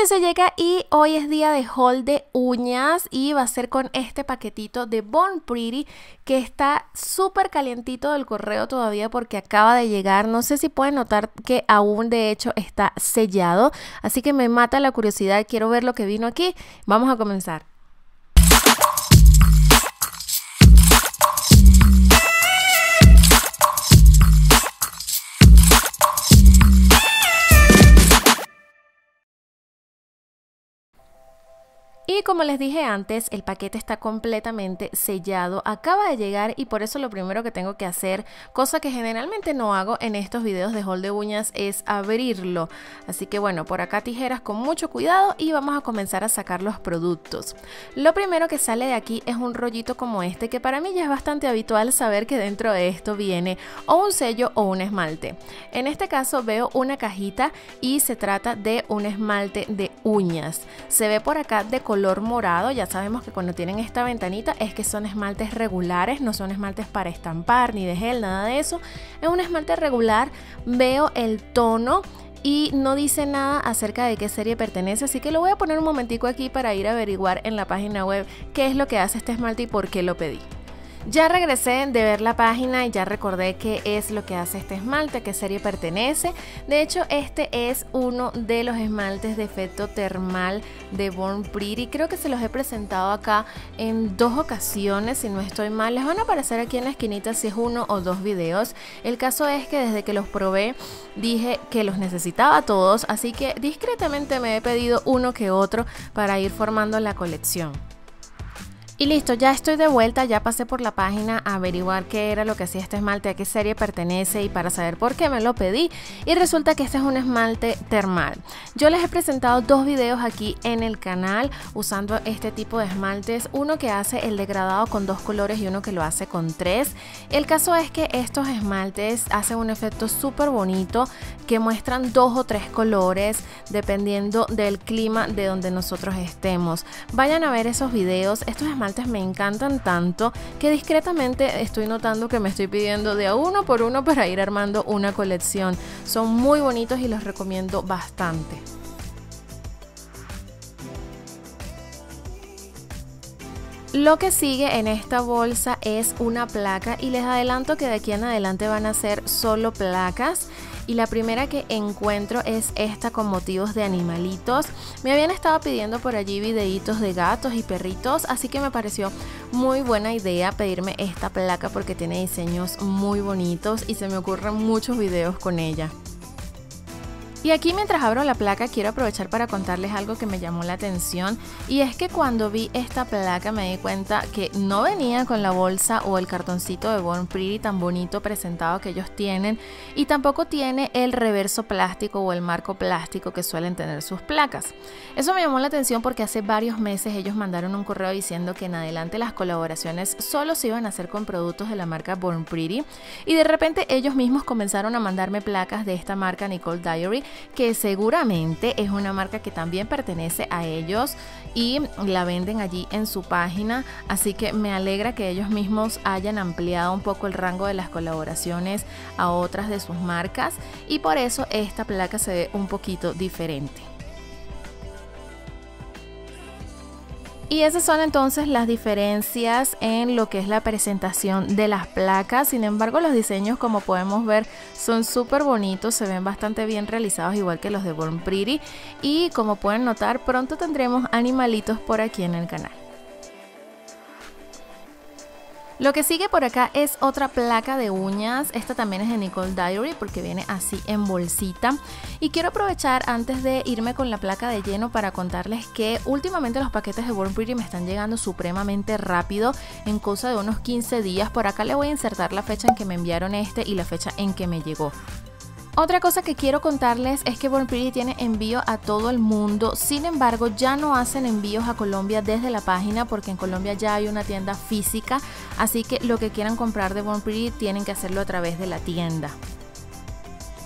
yo soy Yeka y hoy es día de haul de uñas y va a ser con este paquetito de Born Pretty que está súper calientito del correo todavía porque acaba de llegar. No sé si pueden notar que aún de hecho está sellado, así que me mata la curiosidad, quiero ver lo que vino aquí. Vamos a comenzar. Como les dije antes, el paquete está completamente sellado, acaba de llegar y por eso lo primero que tengo que hacer, cosa que generalmente no hago en estos videos de hall de uñas, es abrirlo. Así que bueno, por acá tijeras con mucho cuidado y vamos a comenzar a sacar los productos. Lo primero que sale de aquí es un rollito como este, que para mí ya es bastante habitual saber que dentro de esto viene o un sello o un esmalte. En este caso veo una cajita y se trata de un esmalte de uñas. Se ve por acá de color morado. Ya sabemos que cuando tienen esta ventanita es que son esmaltes regulares, no son esmaltes para estampar ni de gel, nada de eso. Es un esmalte regular. Veo el tono y no dice nada acerca de qué serie pertenece, así que lo voy a poner un momentico aquí para ir a averiguar en la página web qué es lo que hace este esmalte y por qué lo pedí. Ya regresé de ver la página y ya recordé qué es lo que hace este esmalte, a qué serie pertenece. De hecho, este es uno de los esmaltes de efecto termal de Born Pretty. Creo que se los he presentado acá en dos ocasiones, si no estoy mal. Les van a aparecer aquí en la esquinita si es uno o dos videos. El caso es que desde que los probé dije que los necesitaba todos, así que discretamente me he pedido uno que otro para ir formando la colección. Y listo, ya estoy de vuelta, ya pasé por la página a averiguar qué era lo que hacía este esmalte, a qué serie pertenece y para saber por qué me lo pedí. Y resulta que este es un esmalte termal. Yo les he presentado dos videos aquí en el canal usando este tipo de esmaltes. Uno que hace el degradado con dos colores y uno que lo hace con tres. El caso es que estos esmaltes hacen un efecto súper bonito que muestran dos o tres colores dependiendo del clima de donde nosotros estemos. Vayan a ver esos videos. Estos esmaltes me encantan tanto que discretamente estoy notando que me estoy pidiendo de a uno por uno para ir armando una colección. Son muy bonitos y los recomiendo bastante. Lo que sigue en esta bolsa es una placa y les adelanto que de aquí en adelante van a ser solo placas y la primera que encuentro es esta con motivos de animalitos. Me habían estado pidiendo por allí videitos de gatos y perritos, así que me pareció muy buena idea pedirme esta placa porque tiene diseños muy bonitos y se me ocurren muchos videos con ella. Y aquí mientras abro la placa quiero aprovechar para contarles algo que me llamó la atención y es que cuando vi esta placa me di cuenta que no venía con la bolsa o el cartoncito de Born Pretty tan bonito presentado que ellos tienen y tampoco tiene el reverso plástico o el marco plástico que suelen tener sus placas. Eso me llamó la atención porque hace varios meses ellos mandaron un correo diciendo que en adelante las colaboraciones solo se iban a hacer con productos de la marca Born Pretty y de repente ellos mismos comenzaron a mandarme placas de esta marca Nicole Diary que seguramente es una marca que también pertenece a ellos y la venden allí en su página, así que me alegra que ellos mismos hayan ampliado un poco el rango de las colaboraciones a otras de sus marcas y por eso esta placa se ve un poquito diferente. Y esas son entonces las diferencias en lo que es la presentación de las placas. Sin embargo, los diseños, como podemos ver, son súper bonitos, se ven bastante bien realizados, igual que los de Born Pretty. Y como pueden notar, pronto tendremos animalitos por aquí en el canal. Lo que sigue por acá es otra placa de uñas. Esta también es de Nicole Diary porque viene así en bolsita. Y quiero aprovechar antes de irme con la placa de lleno para contarles que últimamente los paquetes de Born Pretty me están llegando supremamente rápido en cosa de unos 15 días. Por acá le voy a insertar la fecha en que me enviaron este y la fecha en que me llegó. Otra cosa que quiero contarles es que Born tiene envío a todo el mundo, sin embargo ya no hacen envíos a Colombia desde la página porque en Colombia ya hay una tienda física, así que lo que quieran comprar de Born tienen que hacerlo a través de la tienda.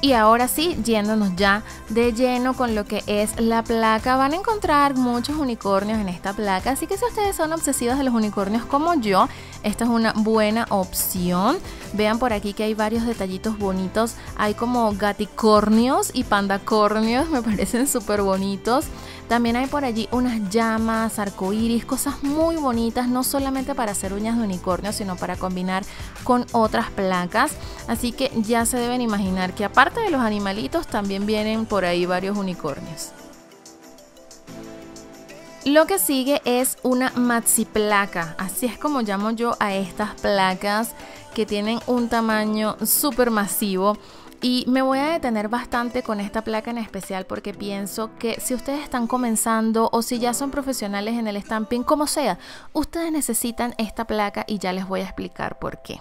Y ahora sí, yéndonos ya de lleno con lo que es la placa, van a encontrar muchos unicornios en esta placa, así que si ustedes son obsesivos de los unicornios como yo, esta es una buena opción. Vean por aquí que hay varios detallitos bonitos. Hay como gaticornios y pandacornios, me parecen súper bonitos. También hay por allí unas llamas, arcoíris, cosas muy bonitas, no solamente para hacer uñas de unicornio, sino para combinar con otras placas. Así que ya se deben imaginar que aparte de los animalitos, también vienen por ahí varios unicornios. Lo que sigue es una maxi placa, así es como llamo yo a estas placas que tienen un tamaño súper masivo. Y me voy a detener bastante con esta placa en especial porque pienso que si ustedes están comenzando o si ya son profesionales en el stamping, como sea, ustedes necesitan esta placa y ya les voy a explicar por qué.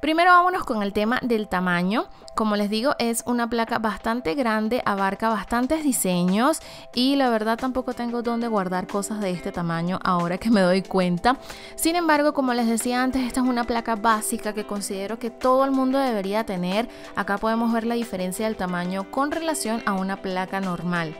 Primero vámonos con el tema del tamaño. Como les digo, es una placa bastante grande, abarca bastantes diseños y la verdad tampoco tengo dónde guardar cosas de este tamaño ahora que me doy cuenta. Sin embargo, como les decía antes, esta es una placa básica que considero que todo el mundo debería tener. Acá podemos ver la diferencia del tamaño con relación a una placa normal.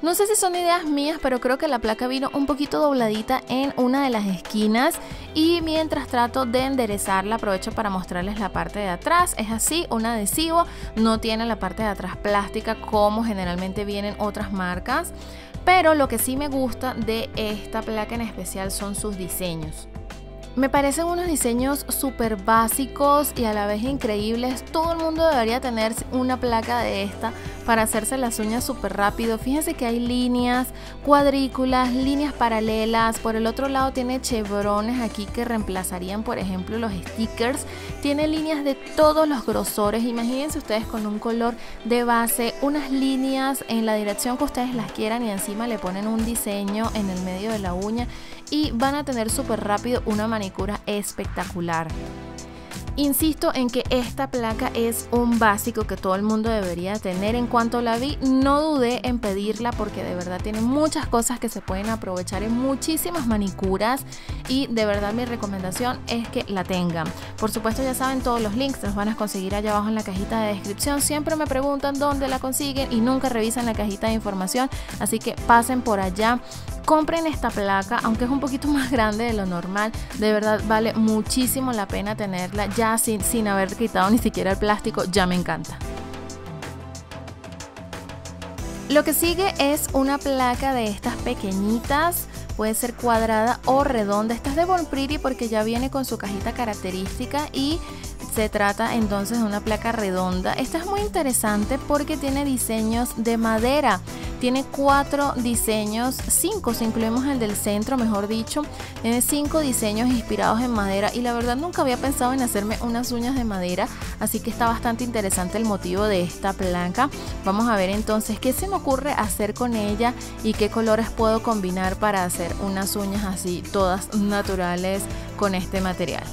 No sé si son ideas mías, pero creo que la placa vino un poquito dobladita en una de las esquinas y mientras trato de enderezarla aprovecho para mostrarles la parte de atrás. Es así, un adhesivo, no tiene la parte de atrás plástica como generalmente vienen otras marcas, pero lo que sí me gusta de esta placa en especial son sus diseños. Me parecen unos diseños súper básicos y a la vez increíbles. Todo el mundo debería tener una placa de esta para hacerse las uñas súper rápido. Fíjense que hay líneas, cuadrículas, líneas paralelas. Por el otro lado tiene chevrones aquí que reemplazarían, por ejemplo, los stickers. Tiene líneas de todos los grosores. Imagínense ustedes con un color de base, unas líneas en la dirección que ustedes las quieran y encima le ponen un diseño en el medio de la uña y van a tener súper rápido una espectacular. Insisto en que esta placa es un básico que todo el mundo debería tener. En cuanto la vi, no dudé en pedirla porque de verdad tiene muchas cosas que se pueden aprovechar en muchísimas manicuras y de verdad mi recomendación es que la tengan. Por supuesto ya saben todos los links los van a conseguir allá abajo en la cajita de descripción. Siempre me preguntan dónde la consiguen y nunca revisan la cajita de información, así que pasen por allá compren esta placa, aunque es un poquito más grande de lo normal, de verdad vale muchísimo la pena tenerla ya sin, sin haber quitado ni siquiera el plástico, ya me encanta. Lo que sigue es una placa de estas pequeñitas, puede ser cuadrada o redonda. Esta es de Born Pretty porque ya viene con su cajita característica y se trata entonces de una placa redonda. Esta es muy interesante porque tiene diseños de madera. Tiene cuatro diseños, cinco si incluimos el del centro, mejor dicho. Tiene cinco diseños inspirados en madera y la verdad nunca había pensado en hacerme unas uñas de madera, así que está bastante interesante el motivo de esta placa. Vamos a ver entonces qué se me ocurre hacer con ella y qué colores puedo combinar para hacer unas uñas así todas naturales con este material.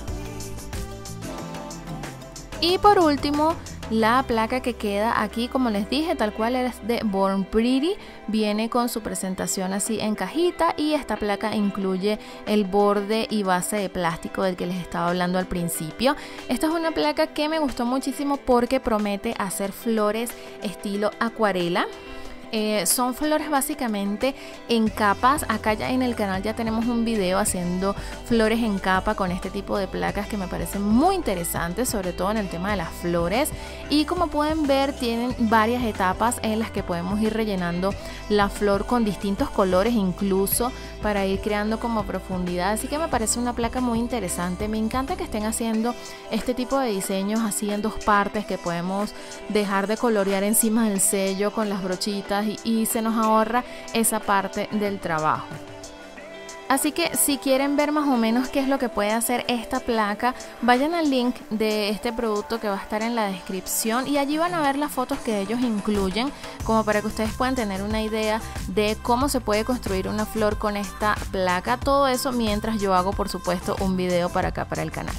Y por último, la placa que queda aquí, como les dije, tal cual es de Born Pretty, viene con su presentación así en cajita y esta placa incluye el borde y base de plástico del que les estaba hablando al principio. Esta es una placa que me gustó muchísimo porque promete hacer flores estilo acuarela. Eh, son flores básicamente en capas. Acá ya en el canal ya tenemos un video haciendo flores en capa con este tipo de placas que me parecen muy interesantes, sobre todo en el tema de las flores. Y como pueden ver, tienen varias etapas en las que podemos ir rellenando la flor con distintos colores, incluso para ir creando como profundidad. Así que me parece una placa muy interesante. Me encanta que estén haciendo este tipo de diseños así en dos partes que podemos dejar de colorear encima del sello con las brochitas y, se nos ahorra esa parte del trabajo. Así que si quieren ver más o menos qué es lo que puede hacer esta placa, vayan al link de este producto que va a estar en la descripción y allí van a ver las fotos que ellos incluyen como para que ustedes puedan tener una idea de cómo se puede construir una flor con esta placa. Todo eso mientras yo hago por supuesto un video para acá para el canal.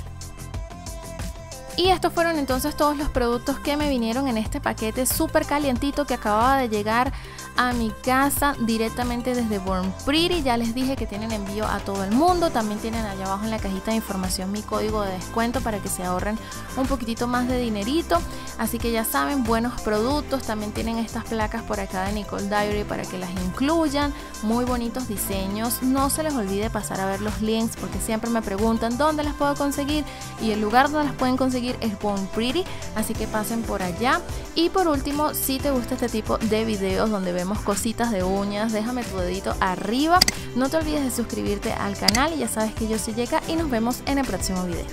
Y estos fueron entonces todos los productos que me vinieron en este paquete súper calientito que acababa de llegar a mi casa directamente desde Born Pretty. Ya les dije que tienen envío a todo el mundo. También tienen allá abajo en la cajita de información mi código de descuento para que se ahorren un poquitito más de dinerito. Así que ya saben, buenos productos. También tienen estas placas por acá de Nicole Diary para que las incluyan. Muy bonitos diseños. No se les olvide pasar a ver los links porque siempre me preguntan dónde las puedo conseguir y el lugar donde las pueden conseguir es Born Pretty. Así que pasen por allá. Y por último, si te gusta este tipo de videos donde vemos cositas de uñas, déjame tu dedito arriba. No te olvides de suscribirte al canal y ya sabes que yo soy Yeka y nos vemos en el próximo video.